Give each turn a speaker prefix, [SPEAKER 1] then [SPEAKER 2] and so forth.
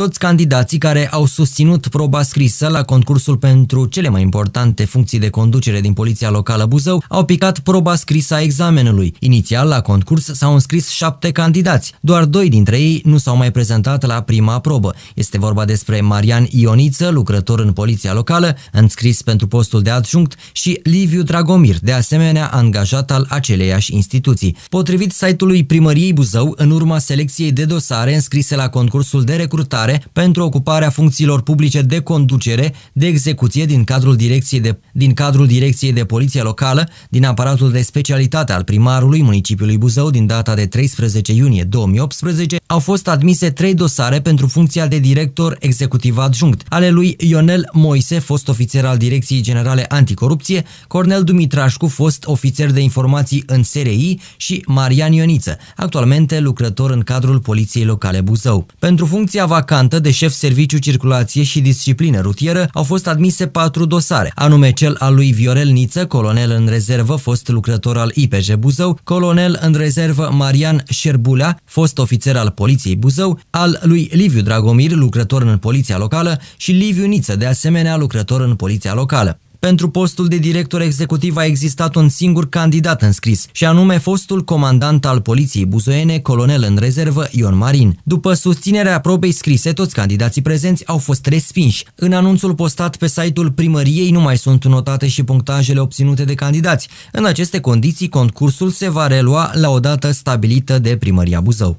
[SPEAKER 1] Toți candidații care au susținut proba scrisă la concursul pentru cele mai importante funcții de conducere din Poliția Locală Buzău au picat proba scrisă a examenului. Inițial, la concurs s-au înscris șapte candidați. Doar doi dintre ei nu s-au mai prezentat la prima probă. Este vorba despre Marian Ioniță, lucrător în Poliția Locală, înscris pentru postul de adjunct, și Liviu Dragomir, de asemenea angajat al aceleiași instituții. Potrivit site-ului Primăriei Buzău, în urma selecției de dosare înscrise la concursul de recrutare pentru ocuparea funcțiilor publice de conducere, de execuție din cadrul direcției de, din cadrul direcției de poliție locală, din aparatul de specialitate al primarului municipiului Buzău din data de 13 iunie 2018, au fost admise trei dosare pentru funcția de director executiv adjunct, ale lui Ionel Moise, fost ofițer al Direcției Generale Anticorupție, Cornel Dumitrașcu, fost ofițer de informații în SRI și Marian Ioniță, actualmente lucrător în cadrul Poliției Locale Buzău. Pentru funcția vacantă de șef serviciu circulație și disciplină rutieră au fost admise patru dosare, anume cel al lui Viorel Niță, colonel în rezervă, fost lucrător al IPJ Buzău, colonel în rezervă Marian Șerbulea, fost ofițer al Poliției Buzău, al lui Liviu Dragomir, lucrător în Poliția Locală și Liviu Niță, de asemenea lucrător în Poliția Locală. Pentru postul de director executiv a existat un singur candidat înscris, și anume fostul comandant al poliției buzoiene, colonel în rezervă Ion Marin. După susținerea probei scrise, toți candidații prezenți au fost respinși. În anunțul postat pe site-ul primăriei nu mai sunt notate și punctajele obținute de candidați. În aceste condiții, concursul se va relua la o dată stabilită de primăria Buzău.